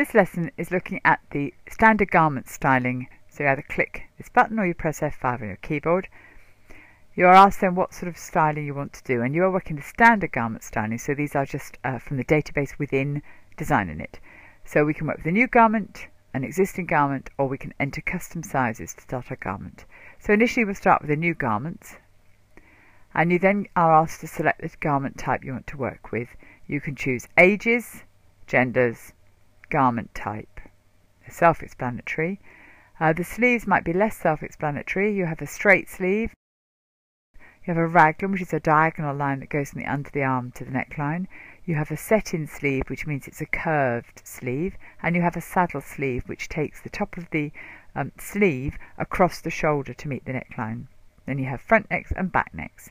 This lesson is looking at the standard garment styling. So you either click this button or you press F5 on your keyboard. You are asked then what sort of styling you want to do, and you are working the standard garment styling. So these are just uh, from the database within Designaknit. So we can work with a new garment, an existing garment, or we can enter custom sizes to start our garment. So initially we'll start with a new garment, and you then are asked to select the garment type you want to work with. You can choose ages, genders, garment type. Self-explanatory. Uh, the sleeves might be less self-explanatory. You have a straight sleeve. You have a raglan, which is a diagonal line that goes from the under the arm to the neckline. You have a set-in sleeve, which means it's a curved sleeve. And you have a saddle sleeve, which takes the top of the um, sleeve across the shoulder to meet the neckline. Then you have front necks and back necks.